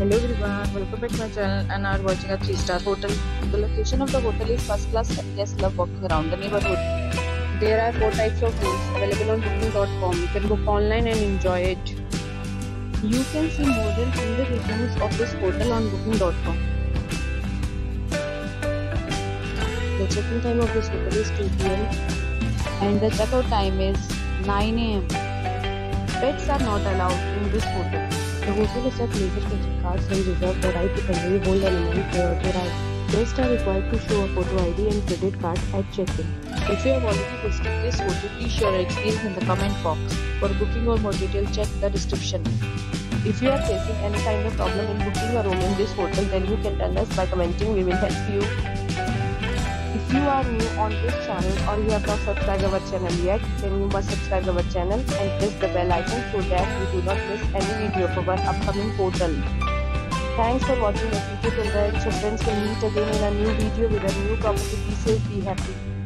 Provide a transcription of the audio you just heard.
Hello everyone, welcome back to my channel and are watching a 3-star hotel. The location of the hotel is first class and guests love walking around the neighborhood. There are 4 types of rooms available on booking.com. You can book online and enjoy it. You can see more than 100 reviews of this hotel on booking.com. The check-in time of this hotel is 2 pm and the checkout time is 9 am. Pets are not allowed in this hotel. The hotel accepts major credit cards and reserves the right to temporarily hold an amount prior to arrival. Guests are required to show a photo ID and credit card at check-in. If you have already visited this hotel, please share your experience in the comment box. For booking or more details, check the description. If you are facing any kind of problem in booking a room in this hotel, then you can tell us by commenting. We will help you. If you are new on this channel or you have not subscribed our channel yet, then you must subscribe our channel and press the bell icon so that you do not miss any video of our upcoming portal. Thanks for watching the video till the end. So friends will meet again in a new video with a new property. Be safe, be happy.